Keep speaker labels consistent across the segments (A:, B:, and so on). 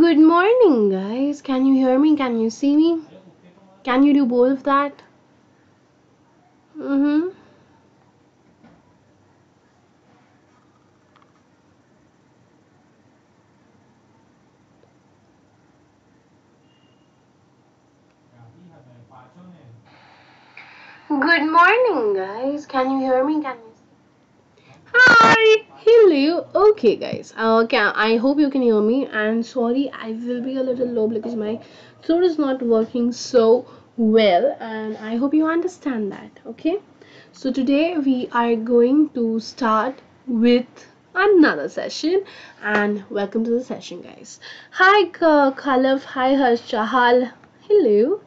A: Good morning, guys. Can you hear me? Can you see me? Can you do both of that? Mm-hmm. Good morning, guys. Can you hear me? Can you? Hello. Okay, guys. Uh, okay, I hope you can hear me. And sorry, I will be a little low because my throat is not working so well, and I hope you understand that. Okay. So today we are going to start with another session, and welcome to the session, guys. Hi, Ka- Khalif. Hi, Harsh Chahal. Hello.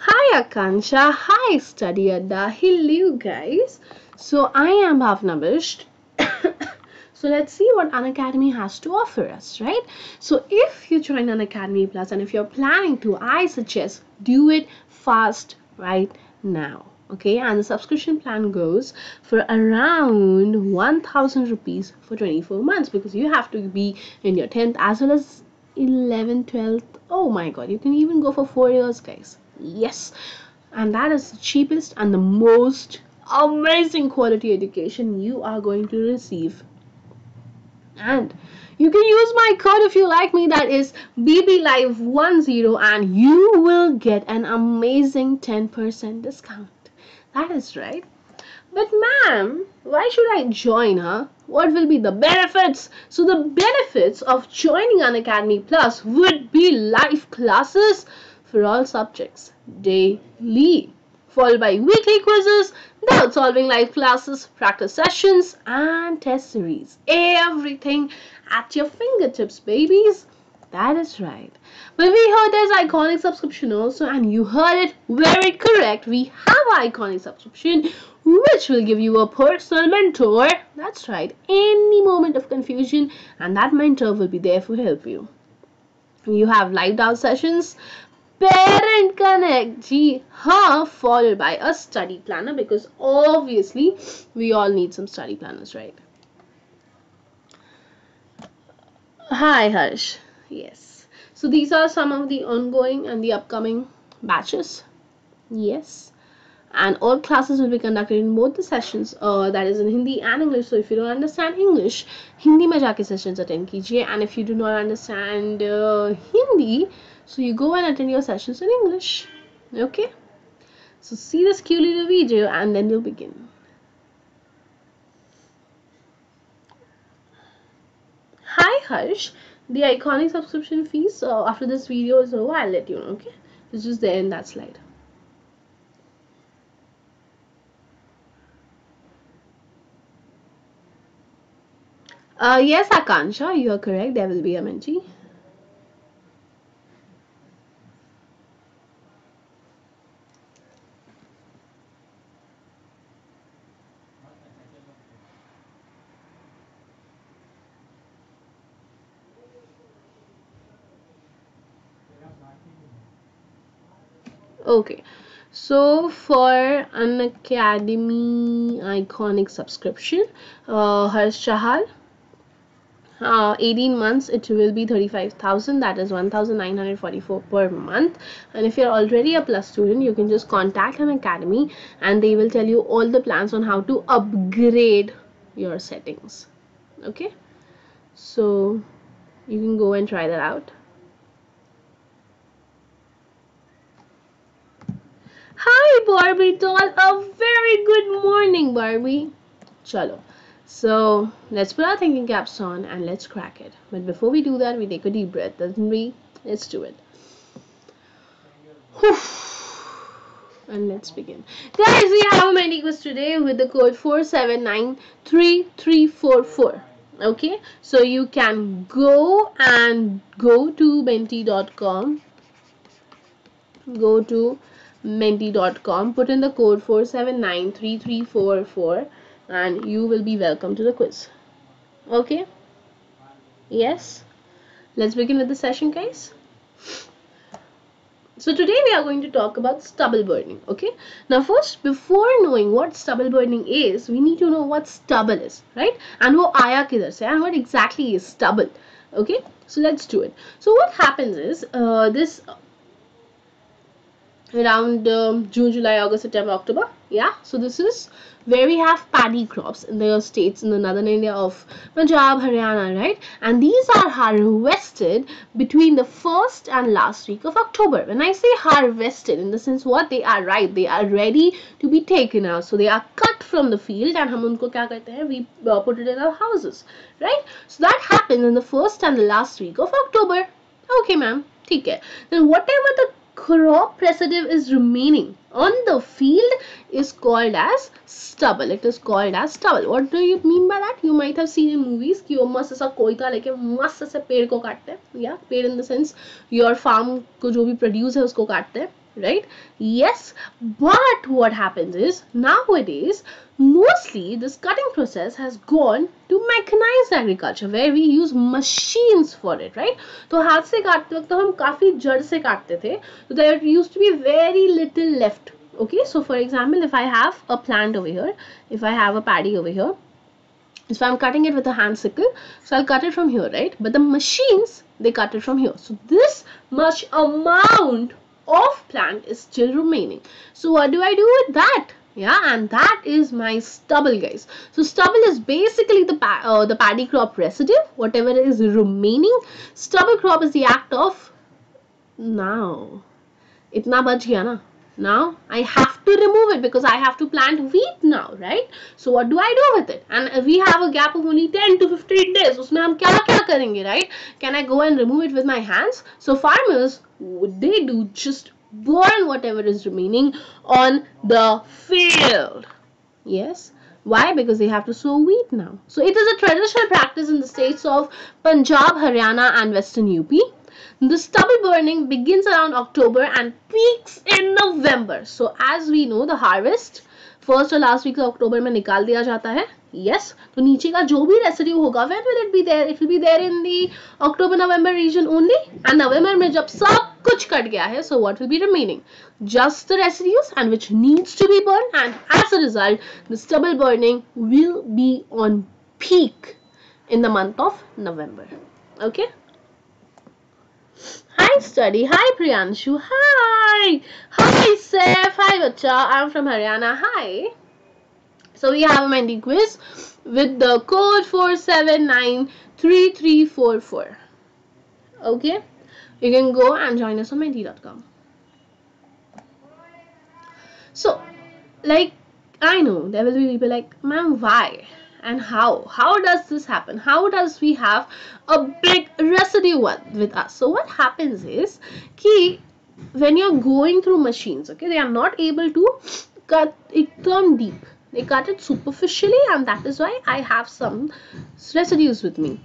A: Hi Akansha, hi Study Adda, hello guys. So I am Bhavana Bisht. so let's see what Unacademy has to offer us, right? So if you join Unacademy Plus and if you're planning to, I suggest do it fast right now. Okay, and the subscription plan goes for around 1000 rupees for 24 months because you have to be in your 10th as well as 11th, 12th. Oh my god, you can even go for 4 years, guys yes. And that is the cheapest and the most amazing quality education you are going to receive. And you can use my code if you like me that is bblive10 and you will get an amazing 10% discount. That is right. But ma'am why should i join huh what will be the benefits? So the benefits of joining Unacademy plus would be live classes for all subjects daily, followed by weekly quizzes, doubt solving live classes, practice sessions, and test series. Everything at your fingertips, babies. That is right. But we heard there's iconic subscription also, and you heard it very correct. We have iconic subscription, which will give you a personal mentor. That's right. Any moment of confusion, and that mentor will be there to help you. You have live doubt sessions, parent connect जी हाँ followed by a study planner because obviously we all need some study planners right hi Harsh yes so these are some of the ongoing and the upcoming batches yes and all classes will be conducted in both the sessions uh, that is in Hindi and English so if you don't understand English Hindi में जाके sessions attend कीजिए and if you do not understand uh, Hindi so you go and attend your sessions in English. Okay? So see this cute little video and then you'll begin. Hi Harsh. The iconic subscription fees so after this video is over, I'll let you know, okay? It's just there in that slide. Uh, yes, Akansha, you are correct. There will be a mentee. Okay, so for Unacademy iconic subscription, uh, Harsh Chahal, uh, 18 months it will be 35000 that is 1944 per month. And if you're already a plus student you can just contact Unacademy and they will tell you all the plans on how to upgrade your settings. Okay? So you can go and try that out Hi Barbie doll, a very good morning Barbie. Chalo. So let's put our thinking caps on and let's crack it. But before we do that, we take a deep breath, doesn't we? Let's do it. And let's begin. Guys, we have a mini quiz today with the code 4793344. Okay, so you can go and go to menti.com. Go to menti.com put in the code 4793344 and you will be welcome to the quiz okay yes let's begin with the session guys So today we are going to talk about stubble burning. Okay. Now first, before knowing what stubble burning is, we need to know what stubble is, right? And wo aaya kidhar se and what exactly is stubble. Okay. So let's do it. So what happens is uh, this around um, June, July, August, September, October. Yeah, so this is where we have paddy crops in the states in the northern India of Punjab, Haryana, right? And these are harvested between the first and last week of October. When I say harvested, in the sense what they are right, they are ready to be taken out. So they are cut from the field and? We uh, put it in our houses, right? So that happens in the first and the last week of October. Okay, ma'am. Then whatever the crop residue is remaining on the field is called as stubble it is called as stubble what do you mean by that you might have seen in movies कि वो मस्त ऐसा कोयता लेके मस्त ऐसे पेड़ को काटते हैं या पेड़ in the sense your farm को जो भी produce है उसको काटते हैं right yes but what happens is nowadays mostly this cutting process has gone to mechanized agriculture where we use machines for it right तो हाथ से काटते वक्त तो हम काफी जड़ से काटते थे so there used to be very little left okay so for example if i have a plant over here if i have a paddy over here so i'm cutting it with a hand sickle so i'll cut it from here right but the machines they cut it from here so this much amount of plant is still remaining. So what do I do with that? yeah, and that is my stubble, guys. So stubble is basically the pa uh, the paddy crop residue, whatever is remaining. Stubble crop is the act of now. Itna bach gaya na. Now I have to remove it because I have to plant wheat now, right? So what do I do with it? And we have a gap of only 10 to 15 days. Usme hum kya kya karenge, right? Can I go and remove it with my hands? So farmers, they do just burn whatever is remaining on the field. Yes. Why? Because they have to sow wheat now. So it is a traditional practice in the states of Punjab, Haryana and Western UP. The stubble burning begins around October and peaks in November. So as we know the harvest first or last week of October में निकाल दिया जाता है yes तो नीचे का जो भी रेसिड्यू होगा when will it be there it will be there in the October November region only and November में जब सब कुछ कट गया है so what will be remaining just the residues and which needs to be burn and as a result the stubble burning will be on peak in the month of November okay Hi, study. Hi, Priyanshu. Hi. Hi, Seth. Hi Bacha. I'm from Haryana. Hi. So we have a Menti quiz with the code 4793344. Okay. You can go and join us on Menti.com. So, like, I know there will be people like, ma'am, why? and how how does this happen how does we have a big residue with us so what happens is key when you're going through machines okay they are not able to cut it turn deep they cut it superficially and that is why i have some residues with me.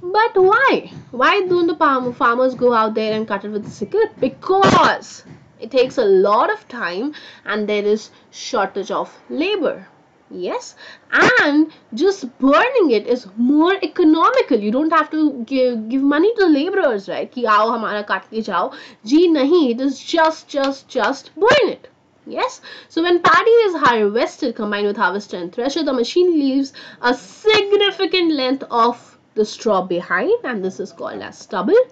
A: But why? Why don't the farmers go out there and cut it with a sickle because it takes a lot of time and there is shortage of labor. Yes? And just burning it is more economical. You don't have to give, give money to laborers right? ki aao hamara kat ke jao ji nahi it is just just just burn it yes so when paddy is harvested combined with harvester and thresher the machine leaves a significant length of the straw behind and this is called as stubble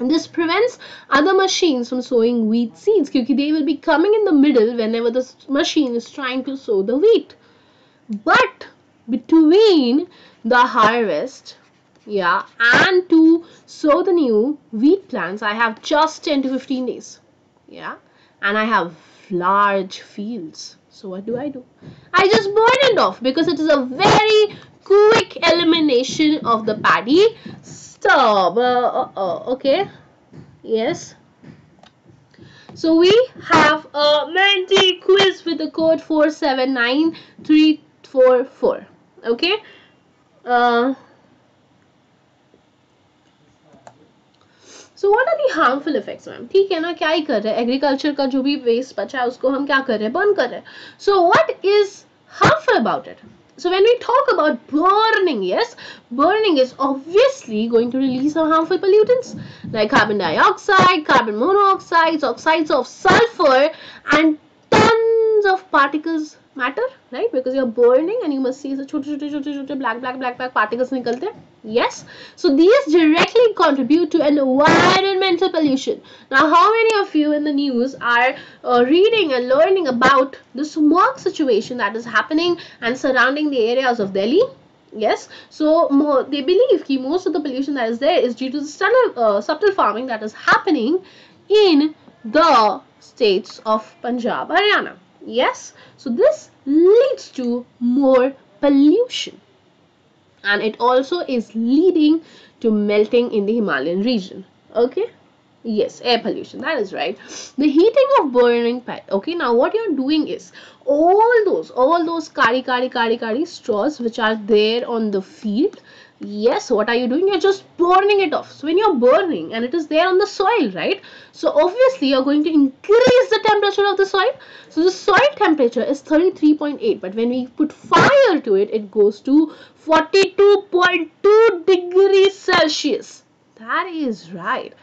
A: and this prevents other machines from sowing wheat seeds because they will be coming in the middle whenever the machine is trying to sow the wheat. But between the harvest, yeah, and to sow the new wheat plants, I have just 10 to 15 days. Yeah, and I have large fields. So what do I do? I just burn it off because it is a very quick elimination of the paddy stop. Uh, uh, uh, okay. Yes. So we have a Menti quiz with the code 479344. Okay. Uh, so what are the harmful effects ma'am ठीक है ना क्या ही कर रहे हैं agriculture का जो भी वेस्ट बचा है उसको हम क्या कर रहे हैं बर्न कर रहे हैं so what is harmful about it So when we talk about burning, yes, burning is obviously going to release some harmful pollutants like carbon dioxide, carbon monoxide, oxides of sulfur and tons of particles matter right? Because you're burning and you must see the chote chote chote chote black black black black particles nikalte yes? So these directly contribute to environmental pollution. Now how many of you in the news are uh, reading and learning about the smog situation that is happening and surrounding the areas of delhi? Yes? So more, they believe that most of the pollution that is there is due to the stubble, uh, stubble farming that is happening in the states of punjab haryana yes? So this leads to more pollution. And it also is leading to melting in the himalayan region. Okay? Yes air pollution. That is right. The heating of burning pet okay now what you're doing is all those all those kari kari kari kari straws which are there on the field yes what are you doing? You're just burning it off. So when you're burning and it is there on the soil right? So obviously you're going to increase the temperature of the soil. So the soil temperature is 33.8 but when we put fire to it it goes to 42.2 degrees celsius. That is right.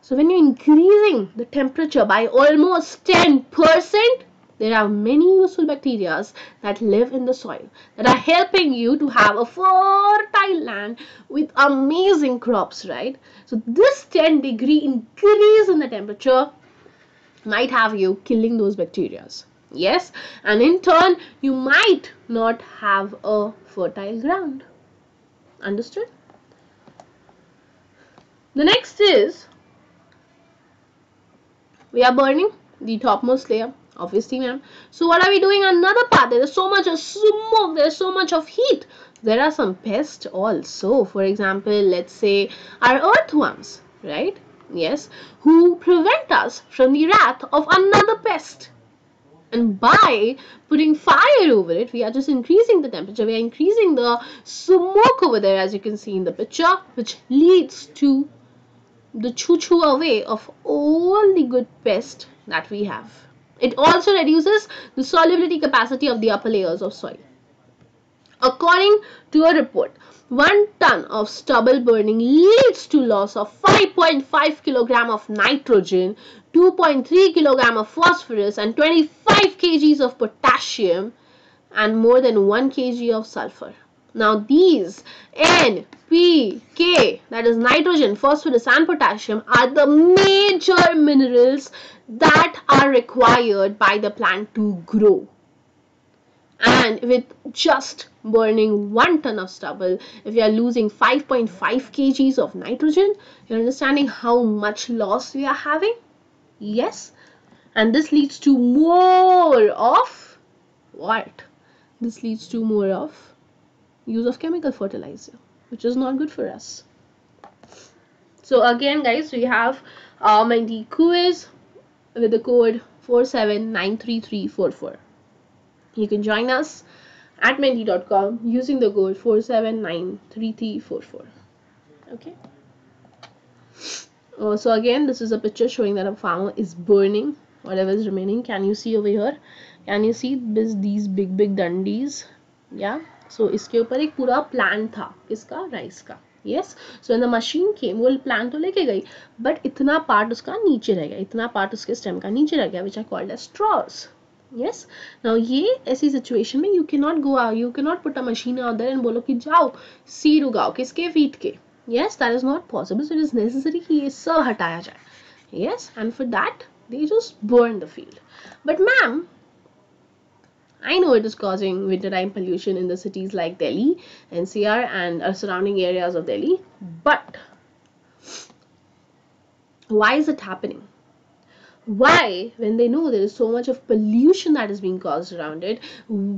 A: So when you're increasing the temperature by almost 10 percent there are many useful bacteria that live in the soil that are helping you to have a fertile land with amazing crops, right? So this 10 degree increase in the temperature might have you killing those bacteria. Yes, and in turn, you might not have a fertile ground. Understood? The next is we are burning the topmost layer obviously ma'am. So what are we doing? Another part. There is so much of smoke there's so much of heat. There are some pests also. For example let's say our earthworms right? Yes. Who prevent us from the wrath of another pest. And by putting fire over it we are just increasing the temperature. We are increasing the smoke over there as you can see in the picture which leads to the choo choo away of all the good pests that we have it also reduces the solubility capacity of the upper layers of soil. According to a report, 1 ton of stubble burning leads to loss of 5.5 kg of nitrogen, 2.3 kg of phosphorus and 25 kgs of potassium and more than 1 kg of sulfur. Now these N, P, K that is nitrogen, phosphorus and potassium are the major minerals that are required by the plant to grow. And with just burning one ton of stubble, if you are losing 5.5 kgs of nitrogen, you're understanding how much loss we are having? Yes. And this leads to more of what? This leads to more of use of chemical fertilizer, which is not good for us. So again, guys, we have um, the quiz with the code 4793344 You can join us at menti.com using the code 4793344 Okay. Uh, so again, this is a picture showing that a farmer is burning whatever is remaining. Can you see over here? Can you see this these big big dundies Yeah. So, इसके ऊपर एक पूरा plan था, किसका? Rice का। Yes so in the machine came वो plan तो लेके गई बट इतना पार्ट उसका नीचे रह गया, इतना पार्ट उसके स्टेम का नीचे रह गया which I called as straws yes now ये ऐसी सिचुएशन में you can not go out you can not put a machine there and बोलो कि जाओ सीड उगाओ किसके? फीट के। Yes? That is not possible. So, it is necessary कि ये सब हटाया जाए। Yes? And for that, they just burn the field. But ma'am I know it is causing wintertime pollution in the cities like Delhi, NCR, and uh, surrounding areas of Delhi. But why is it happening? Why, when they know there is so much of pollution that is being caused around it,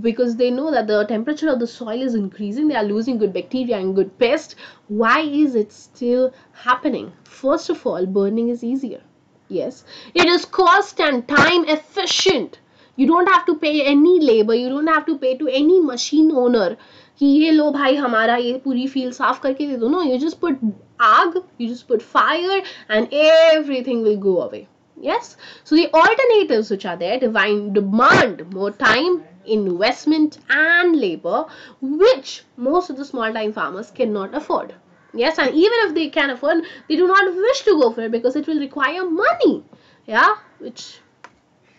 A: because they know that the temperature of the soil is increasing, they are losing good bacteria and good pests. Why is it still happening? First of all, burning is easier. Yes, it is cost and time efficient you don't have to pay any labor you don't have to pay to any machine owner कि ये लो भाई हमारा ये पूरी field साफ करके दे दो नो यू जस्ट पुट आग you just put fire and everything will go away Yes. So the alternatives which are there divine demand more time, investment and labor which most of the small time farmers cannot afford. Yes, and even if they can afford, they do not wish to go for it because it will require money. Yeah, which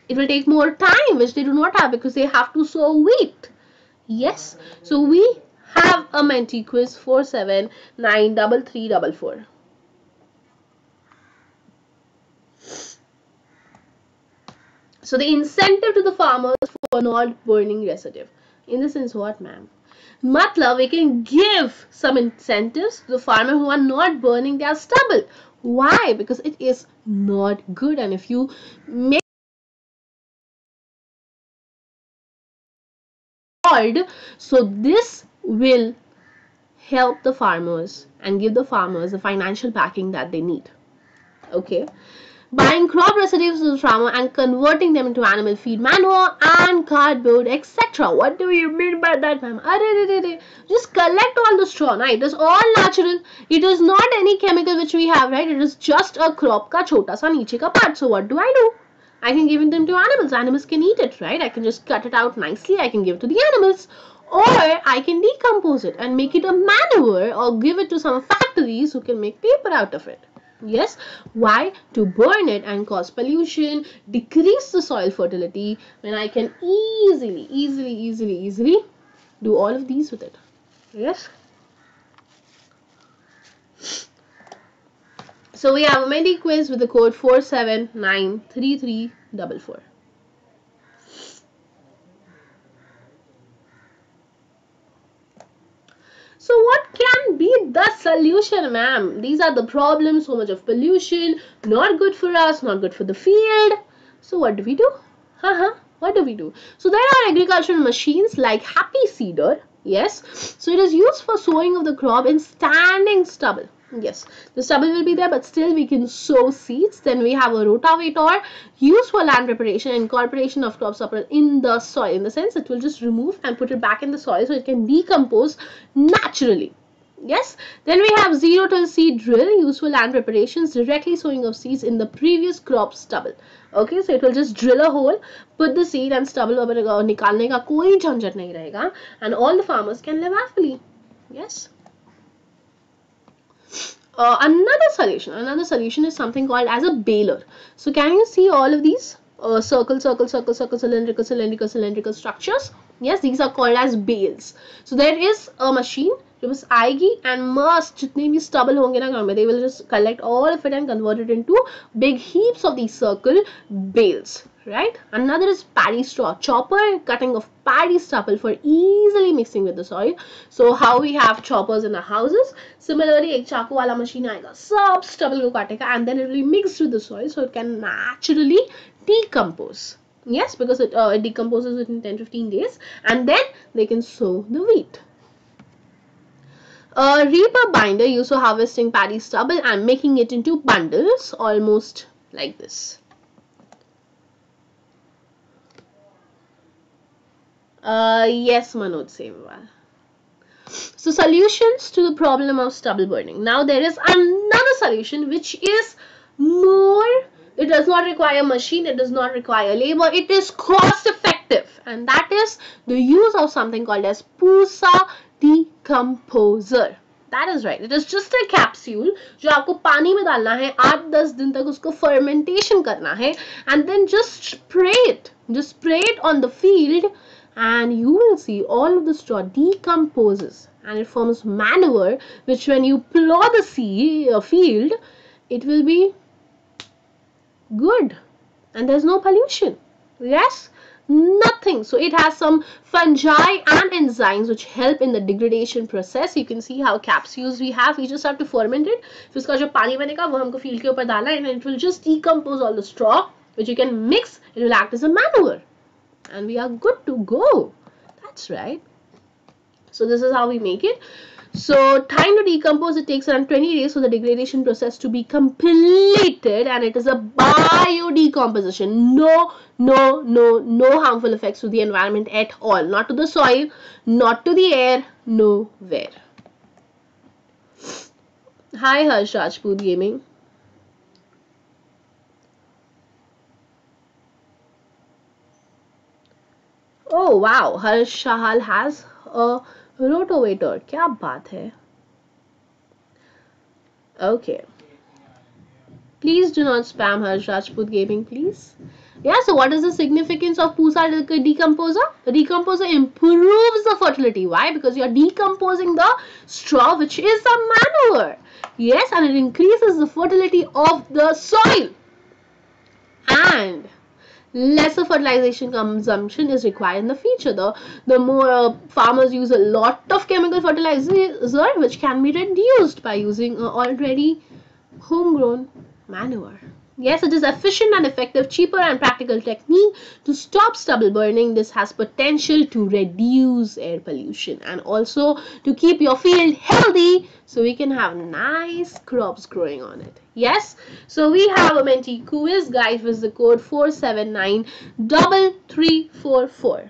A: it will take more time which they do not have because they have to sow wheat. Yes, so we have a Menti quiz 4793344. So the incentive to the farmers for not burning residue. In the sense what ma'am? Matlab, we can give some incentives to the farmer who are not burning their stubble. Why? Because it is not good and if you make so this will help the farmers and give the farmers the financial backing that they need. Okay buying crop residues from the farmer and converting them into animal feed, manure and cardboard, etc. What do you mean by that, ma'am? Just collect all the straw, right? It is all natural. It is not any chemical which we have, right? It is just a crop ka chota sa niche ka part. So what do I do? I can give them to animals. Animals can eat it, right? I can just cut it out nicely. I can give it to the animals. Or I can decompose it and make it a manure or give it to some factories who can make paper out of it. Yes. Why? To burn it and cause pollution, decrease the soil fertility when I can easily, easily, easily, easily do all of these with it. Yes. So we have a Menti quiz with the code 4793344. So what can be the solution, ma'am? These are the problems, so much of pollution, not good for us, not good for the field. So what do we do? Haha, what do we do? So there are agricultural machines like Happy Seeder. Yes, so it is used for sowing of the crop in standing stubble yes. The stubble will be there but still we can sow seeds. Then we have a rotavator used for land preparation incorporation of crop stubble in the soil. In the sense it will just remove and put it back in the soil so it can decompose naturally. Yes. Then we have zero till seed drill used for land preparations directly sowing of seeds in the previous crop stubble. Okay so it will just drill a hole put the seed and stubble nikalne ka koi jhanjat nahi rahega and all the farmers can live happily. Yes uh, another solution another solution is something called as a baler so can you see all of these uh, circle circle circle circle cylindrical cylindrical cylindrical structures yes these are called as bales so there is a machine जो बस आएगी and must जितने भी stubble होंगे ना ground में they will just collect all of it and convert it into big heaps of the circle bales right? Another is paddy straw chopper cutting of paddy stubble for easily mixing with the soil so how we have choppers in the houses. Similarly ek chaku wala machine aayega sab stubble ko kaatega and then it will be mixed with the soil so it can naturally decompose. Yes because it, uh, it decomposes within 10 15 days and then they can sow the wheat. A reaper binder used for harvesting paddy stubble and making it into bundles almost like this. Uh, yes, Manoj Semwal. So solutions to the problem of stubble burning. Now there is another solution which is more, it does not require machine, it does not require labor, it is cost effective and that is the use of something called as Pusa decomposer that is right it is just a capsule जो आपको पानी में डालना है आठ दस दिन तक उसको fermentation करना है and then just spray it just spray it on the field and you will see all of the straw decomposes and it forms manure which when you plow the sea, uh, field it will be good and there's no pollution yes nothing so it has some fungi and enzymes which help in the degradation process you can see how capsules we have we just have to ferment it फिर उसका जो पानी बनेगा वो हमको field के ऊपर डालना and it will just decompose all the straw which you can mix it will act as a manure and we are good to go that's right so this is how we make it so time to decompose, it takes around 20 days for the degradation process to be completed and it is a biodecomposition. No, no, no, no harmful effects to the environment at all. Not to the soil, not to the air, nowhere. Hi Harsh Rajput Gaming. Wow Harsh Shahal has a rotavator क्या बात है okay please do not spam Harsh Rajput Gaming please yeah so what is the significance of Pusa decomposer the decomposer improves the fertility why because you are decomposing the straw which is a manure yes and it increases the fertility of the soil and lesser fertilization consumption is required in the future. The, the more uh, farmers use a lot of chemical fertilizer which can be reduced by using uh, already homegrown manure. Yes, it is efficient and effective, cheaper and practical technique to stop stubble burning. This has potential to reduce air pollution and also to keep your field healthy so we can have nice crops growing on it. Yes, so we have a Menti quiz guide with the code 4793344.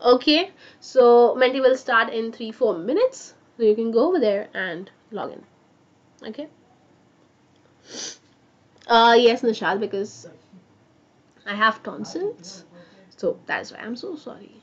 A: Okay, so Menti will start in 3-4 minutes. So you can go over there and log in. Okay. Uh, yes, Nishal, because I have tonsils. So that's why I'm so sorry.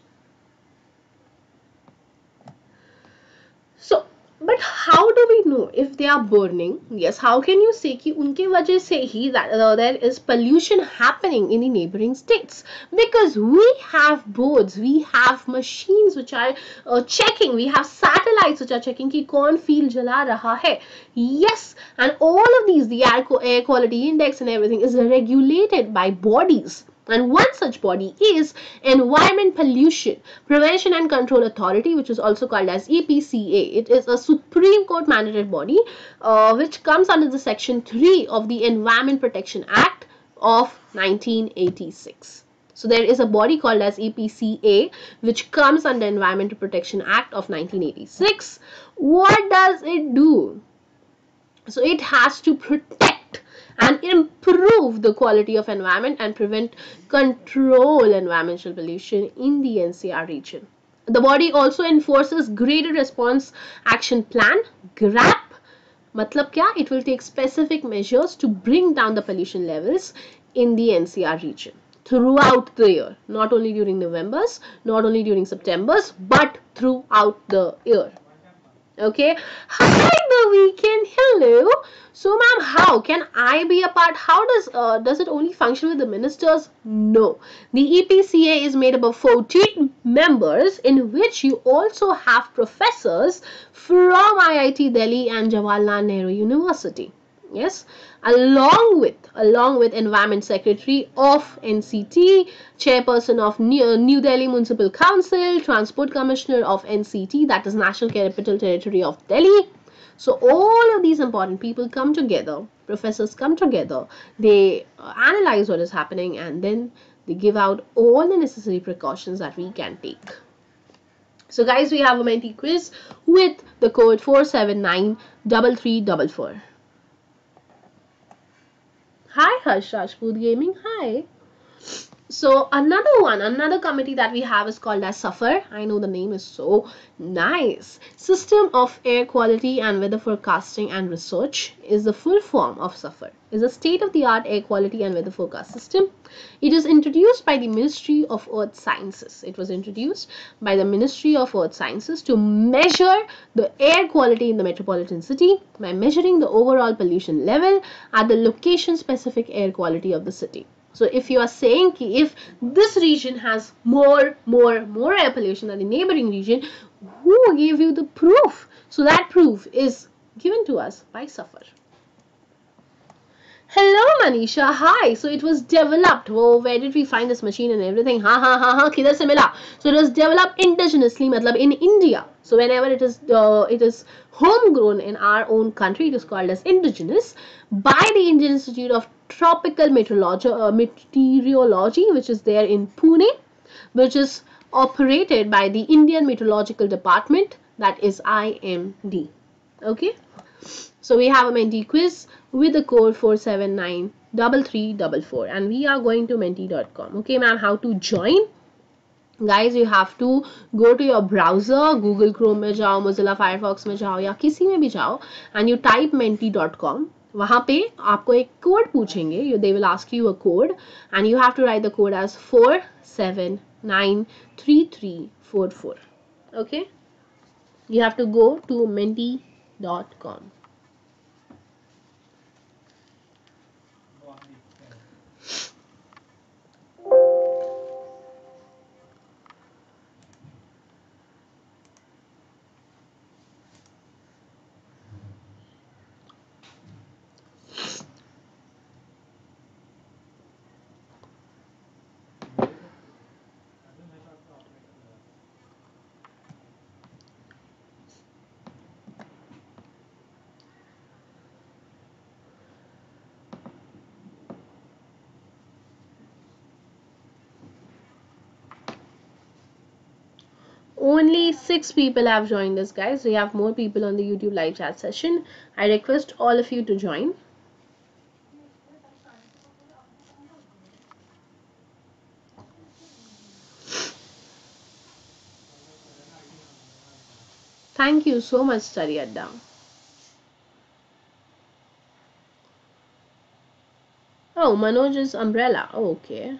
A: So, but how do we know if they are burning? Yes, how can you say कि उनके वजह से ही that uh, there is pollution happening in the neighboring states? Because we have boards, we have machines which are uh, checking, we have satellites which are checking कि कौन field जला रहा है. Yes, and all of these, the air, air quality index and everything is regulated by bodies and one such body is Environment Pollution Prevention and Control Authority, which is also called as EPCA. It is a Supreme Court mandated body uh, which comes under the Section 3 of the Environment Protection Act of 1986. So there is a body called as EPCA which comes under Environmental Protection Act of 1986. What does it do? So it has to protect and improve the quality of environment and prevent control environmental pollution in the NCR region. The body also enforces graded response action plan GRAP matlab kya? It will take specific measures to bring down the pollution levels in the NCR region throughout the year. Not only during November's not only during September's but throughout the year okay. Hi the weekend hello. So ma'am how? Can i be a part? How does uh, does it only function with the ministers? No. The epca is made up of 14 members in which you also have professors from iit delhi and jawaharlal nehru university. Yes along with along with environment secretary of nct chairperson of new, new delhi municipal council transport commissioner of nct that is national capital territory of delhi. So all of these important people come together professors come together they uh, analyze what is happening and then they give out all the necessary precautions that we can take. So guys we have a Menti quiz with the code 4793344 Hi Harsh Rajput Gaming. Hi. So another one, another committee that we have is called as SAFAR I know the name is so nice. System of Air Quality and Weather Forecasting and Research is the full form of SAFAR is a state-of-the-art air quality and weather forecast system. It is introduced by the Ministry of Earth Sciences. It was introduced by the Ministry of Earth Sciences to measure the air quality in the metropolitan city by measuring the overall pollution level at the location-specific air quality of the city. So if you are saying if this region has more, more, more air pollution than the neighboring region, who gave you the proof? So that proof is given to us by SAFAR. Hello Manisha, hi. So it was developed. Oh, where did we find this machine and everything? Ha ha ha ha. Kidhar se mila? So it was developed indigenously, matlab in India. So whenever it is uh, it is homegrown in our own country, it is called as indigenous by the Indian Institute of tropical uh, meteorology which is there in Pune which is operated by the Indian Meteorological Department that is IMD okay? So we have a Menti quiz with the code 4793344 and we are going to menti.com okay ma'am how to join? Guys you have to go to your browser google chrome mein jao mozilla firefox mein jao ya kisi mein bhi jao and you type menti.com वहाँ पे आपको एक code पूछेंगे। You they will ask you a code and you have to write the code as four seven nine three three four four okay you have to go to Menti dot com only six people have joined us guys. We have more people on the youtube live chat session. I request all of you to join. Thank you so much study adda. Oh manoj's umbrella. Oh, okay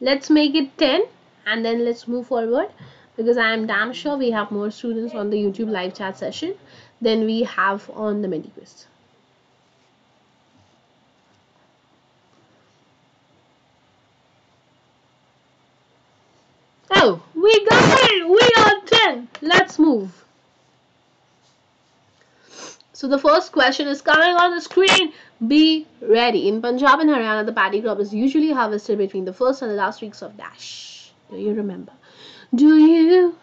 A: let's make it 10 and then let's move forward because I am damn sure we have more students on the YouTube live chat session than we have on the Menti quiz. Oh, we got it! We are 10! Let's move. So the first question is coming on the screen. Be ready. In Punjab and Haryana, the paddy crop is usually harvested between the first and the last weeks of Dash. Do you remember? Do you?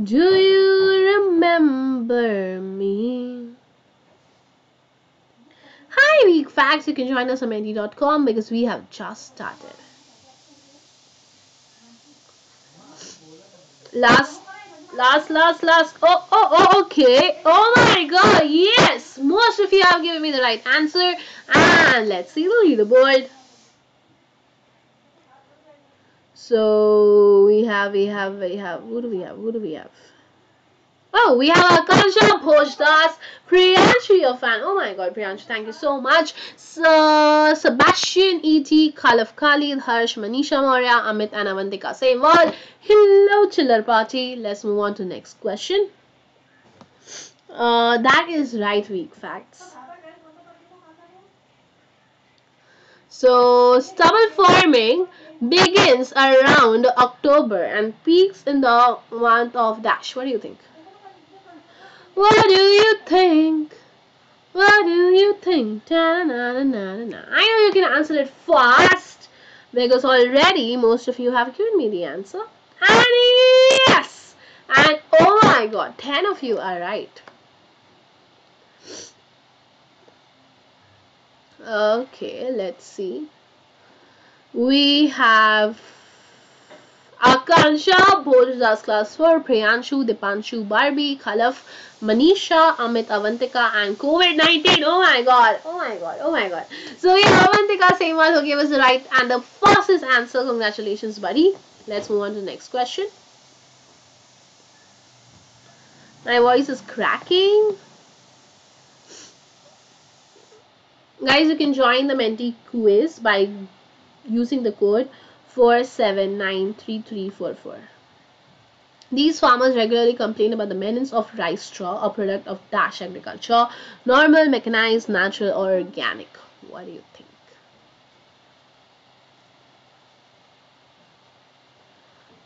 A: Do you remember me? Hi, Week Facts. You can join us on menti.com because we have just started. Last last last last oh oh oh okay oh my god of you have given me the right answer and let's see the leaderboard so we have we have we have who do we have who do we have Oh, we have Akansha Bhojdas, Priyanshu, your fan. Oh my god, Priyanshu, thank you so much. So, Sebastian, E.T., Khalif Khalid, Harsh, Manisha Maurya, Amit, and Avantika. All. Hello, Chiller Party. Let's move on to next question. Uh, that is right week facts. So, stubble forming begins around October and peaks in the month of Dash. What do you think? What do you think? What do you think? I know you can answer it fast because already most of you have given me the answer. And yes! And oh my god, 10 of you are right. Okay, let's see. We have Akansha, Bhojdas class 4, Priyanshu, Dipanshu, Barbie, Khalaf, Manisha, Amit, Avantika, and COVID-19. Oh my god, oh my god, oh my god. So yeah, Avantika Sehwal who gave us the right and the fastest answer. Congratulations, buddy. Let's move on to the next question. My voice is cracking. Guys, you can join the Menti quiz by using the code 4793344. These farmers regularly complain about the maintenance of rice straw, a product of dash agriculture, normal, mechanized, natural, or organic. What do you think?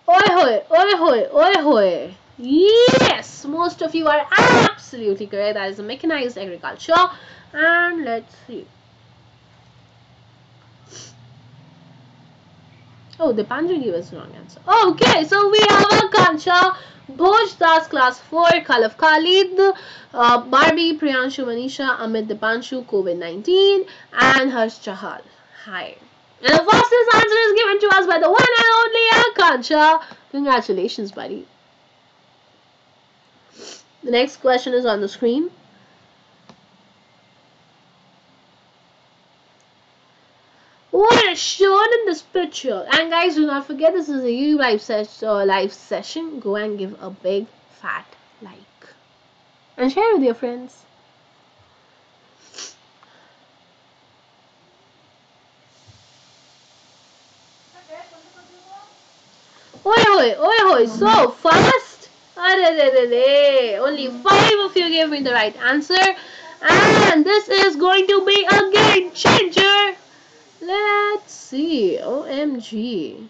A: Oi hoy, oi hoy, oi hoy. Yes, most of you are absolutely correct. That is a mechanized agriculture. And let's see. Oh, the Panjali was wrong answer. Okay, so we have Akansha, Bhoj Das class 4, Khalaf Khalid, uh, Barbie, Priyanshu Manisha, Amit Dipanshu, COVID-19, and Harsh Chahal. Hi. And the fastest answer is given to us by the one and only Akansha. Congratulations, buddy. The next question is on the screen. Is shown in the the spiritual. And guys, do not forget this is a YouTube live, ses- uh, live session. Go and give a big fat like and share with your friends. Oi, oi, oi, oi, so fast! Only five of you gave me the right answer, and this is going to be a game changer. Let's see. OMG.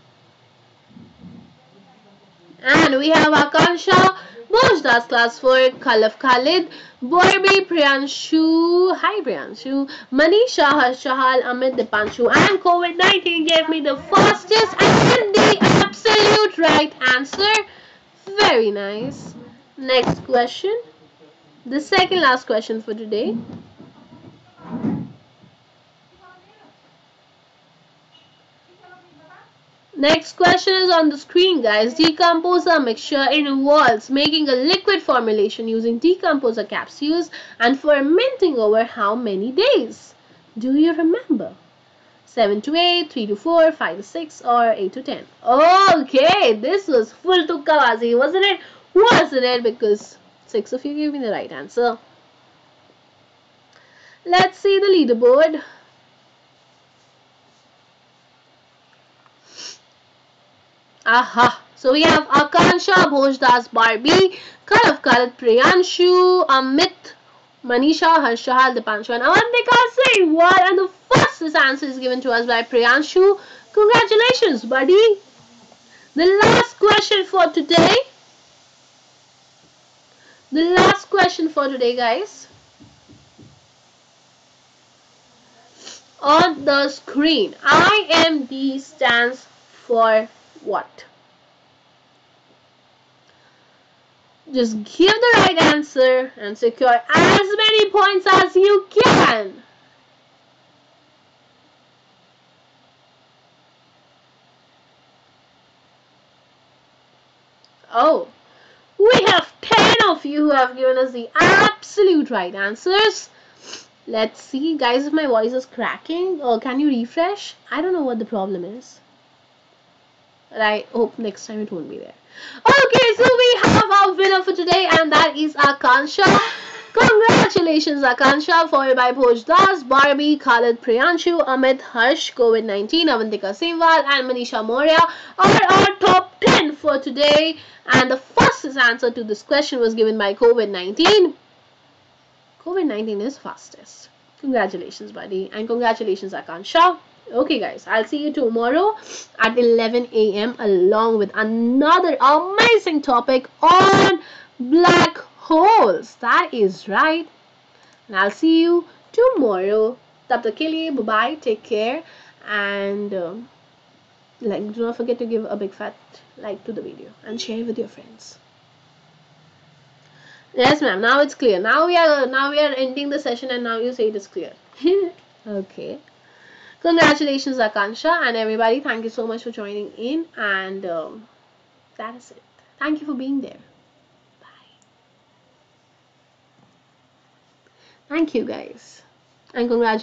A: And we have Akansha, Bojdas class 4, Khalaf Khalid, Borbi Priyanshu, hi Priyanshu, Manisha Harsh Chahal, Amit Dipanshu, and COVID 19 gave me the fastest and the absolute right answer. Very nice. Next question. The second last question for today. Next question is on the screen guys. Decompose a mixture involves making a liquid formulation using decomposer capsules and fermenting over how many days? Do you remember? 7 to 8, 3 to 4, 5 to 6 or 8 to 10. Okay, this was full to Kawazi, wasn't it? Wasn't it? Because 6 of you gave me the right answer. Let's see the leaderboard. Aha. So we have Akansha, Bhojdas, Barbie, Kalav Khalid, Priyanshu, Amit, Manisha, Harsh Chahal, Dipanshu and Avantika Singh. What? And the fastest answer is given to us by Priyanshu. Congratulations, buddy. The last question for today. The last question for today, guys. On the screen, IMD stands for what? Just give the right answer and secure as many points as you can. Oh, we have 10 of you who have given us the absolute right answers. Let's see, guys, if my voice is cracking. Or can you refresh? I don't know what the problem is. But I hope next time it won't be there. Okay, so we have our winner for today, and that is Akansha. Congratulations, Akansha, followed by Bhoj Das, Barbie, Khalid Priyanshu, Amit Harsh, COVID 19, Avantika Sewal, and Manisha Moria are our top 10 for today. And the fastest answer to this question was given by COVID 19. COVID 19 is fastest. Congratulations, buddy, and congratulations, Akansha. Okay, guys, I'll see you tomorrow at 11 a.m. along with another amazing topic on black holes. That is right. And I'll see you tomorrow. Tab tak bye bye, take care, and um, like do not forget to give a big fat like to the video and share it with your friends. Yes, ma'am. Now it's clear. Now we are now we are ending the session, and now you say it is clear. okay. Congratulations, Akansha, and everybody. Thank you so much for joining in, and um, that is it. Thank you for being there. Bye. Thank you, guys, and congratulations.